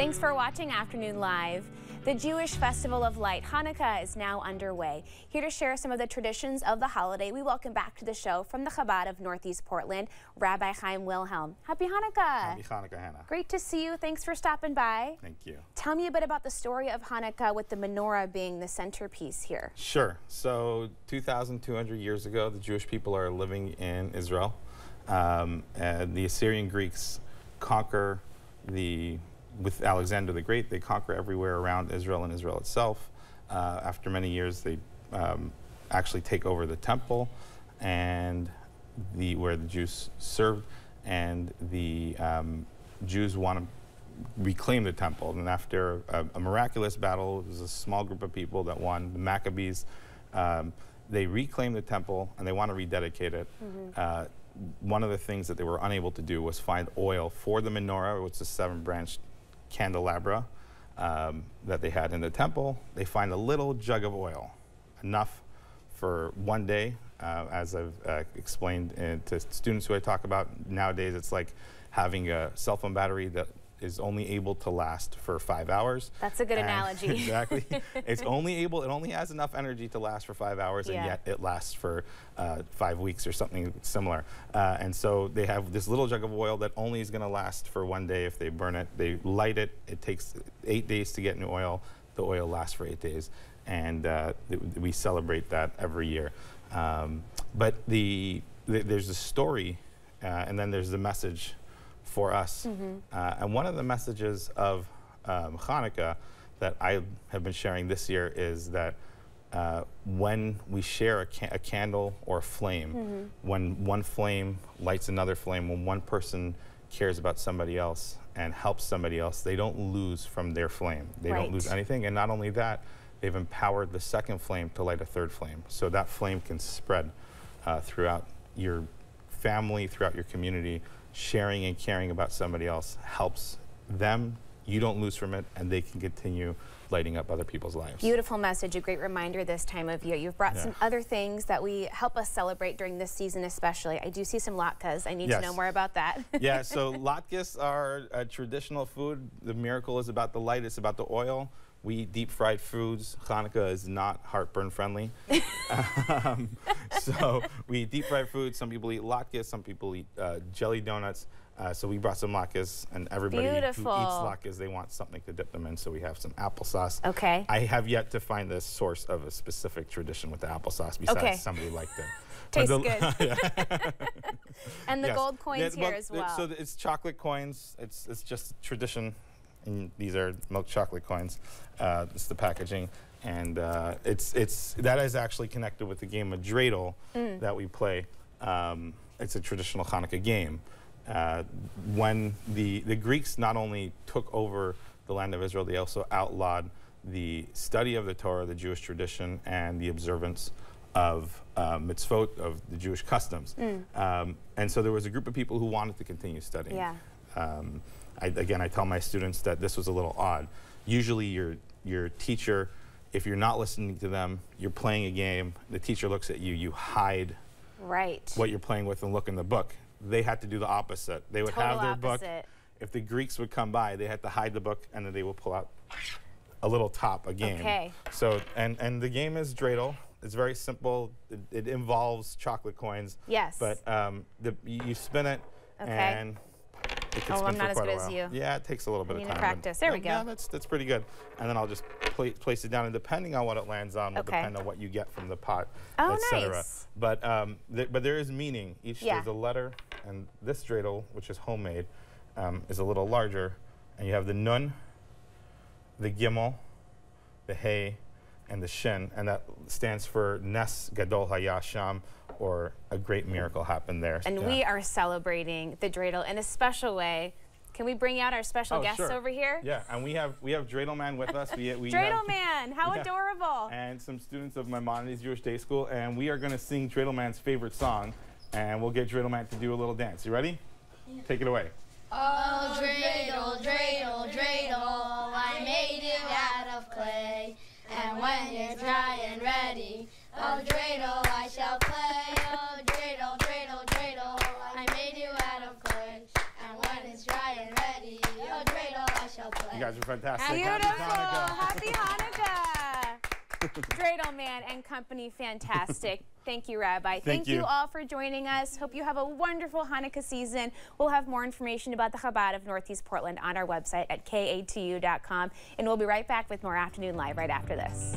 Thanks for watching Afternoon Live. The Jewish Festival of Light, Hanukkah, is now underway. Here to share some of the traditions of the holiday, we welcome back to the show from the Chabad of Northeast Portland, Rabbi Chaim Wilhelm. Happy Hanukkah! Happy Hanukkah, Hannah. Great to see you. Thanks for stopping by. Thank you. Tell me a bit about the story of Hanukkah with the menorah being the centerpiece here. Sure. So 2,200 years ago, the Jewish people are living in Israel. Um, and the Assyrian Greeks conquer the with Alexander the Great, they conquer everywhere around Israel and Israel itself. Uh, after many years, they um, actually take over the temple and the where the Jews served, and the um, Jews want to reclaim the temple. And after a, a, miraculous battle, it was a small group of people that won, the Maccabees. Um, they reclaim the temple and they want to rededicate it. Mm -hmm. uh, one of the things that they were unable to do was find oil for the menorah, which is a seven-branched candelabra um, that they had in the temple. They find a little jug of oil, enough for one day. Uh, as I've uh, explained to students who I talk about nowadays, it's like having a cell phone battery that is only able to last for five hours. That's a good and analogy. exactly. it's only able, it only has enough energy to last for five hours, yeah. and yet it lasts for uh, five weeks or something similar. Uh, and so they have this little jug of oil that only is going to last for one day if they burn it. They light it. It takes eight days to get new oil. The oil lasts for eight days. And uh, we celebrate that every year. Um, but the, the, there's a story, uh, and then there's the message for us. Mm -hmm. uh, and one of the messages of um, Hanukkah that I have been sharing this year is that uh, when we share a, ca a, candle or a flame, mm -hmm. when one flame lights another flame, when one person cares about somebody else and helps somebody else, they don't lose from their flame. They right. don't lose anything. And not only that, they've empowered the second flame to light a third flame. So that flame can spread uh, throughout your family, throughout your community, sharing and caring about somebody else helps them. You don't lose from it, and they can continue lighting up other people's lives. Beautiful message, a great reminder this time of year. You've brought yeah. some other things that we help us celebrate during this season especially. I do see some latkes. I need yes. to know more about that. yeah, so latkes are a traditional food. The miracle is about the light, it's about the oil. We eat deep fried foods. Hanukkah is not heartburn friendly. um, so we eat deep fried foods. Some people eat latkes, some people eat uh, jelly donuts. Uh, so we brought some latkes, and everybody Beautiful. who eats latkes, they want something to dip them in. So we have some applesauce. Okay. I have yet to find the source of a specific tradition with the applesauce besides okay. somebody liked it. Tastes good. and the yes. gold coins yeah, here as well. So it's chocolate coins. It's it's just tradition and these are milk chocolate coins. Uh, this is the packaging. And uh, it's, it's, that is actually connected with the game of dreidel mm. that we play. Um, it's a traditional Hanukkah game. Uh, when the, the Greeks not only took over the land of Israel, they also outlawed the study of the Torah, the Jewish tradition, and the observance of uh, mitzvot, of the Jewish customs. Mm. Um, and so there was a group of people who wanted to continue studying. Yeah. Um, I, again, I tell my students that this was a little odd. Usually your, your teacher, if you're not listening to them, you're playing a game, the teacher looks at you, you hide right. what you're playing with and look in the book. They had to do the opposite. They would Total have their opposite. book. If the Greeks would come by, they had to hide the book and then they would pull out a little top, a game. Okay. So, and, and the game is dreidel. It's very simple. It, it involves chocolate coins. Yes. But um, the, you spin it okay. and oh, I'm not as good as you. Yeah, it takes a little bit of time. To practice. There we go. Yeah, that's that's pretty good. And then I'll just pla place it down, and depending on what it lands on, will okay. depend on what you get from the pot, oh, etc. Nice. But um, th but there is meaning. Each yeah. there's a letter, and this dreidel, which is homemade, um, is a little larger, and you have the nun, the gimel, the hay, and the shin, and that stands for Nes Gadol Hayasham, or a great miracle happened there. And yeah. we are celebrating the dreidel in a special way. Can we bring out our special oh, guests sure. over here? Yeah, and we have we have Dreidel Man with us. We, we Dreidel Man, how yeah. adorable! And some students of Maimonides Jewish Day School, and we are going to sing Dreidel Man's favorite song, and we'll get Dreidel Man to do a little dance. You ready? Yeah. Take it away. Oh, ready, oh, dreidel, I shall play. Oh, dreidel, dreidel, dreidel, I made you out of clay. And when it's dry and ready, oh, dreidel, I shall play. You guys are fantastic. Beautiful. Happy Hanukkah. Dreidel Man and Company, fantastic. Thank you, Rabbi. Thank, Thank you. you all for joining us. Hope you have a wonderful Hanukkah season. We'll have more information about the Chabad of Northeast Portland on our website at katu.com. And we'll be right back with more Afternoon Live right after this.